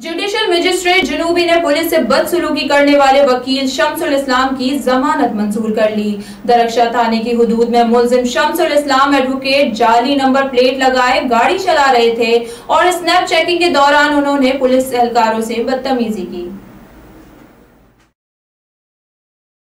Judicial magistrate जनूबी ने police से बदसलूकी करने वाले वकील शमसुल इस्लाम की जमानत मंजूर कर ली। दरक्षा थाने की हदूद में मुलजिम शमसुल इस्लाम एडवोकेट जाली नंबर प्लेट लगाए, गाड़ी चला रहे थे और स्नैप चेकिंग के दौरान उन्होंने पुलिस एहलकारों से बदतमीजी की।